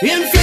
In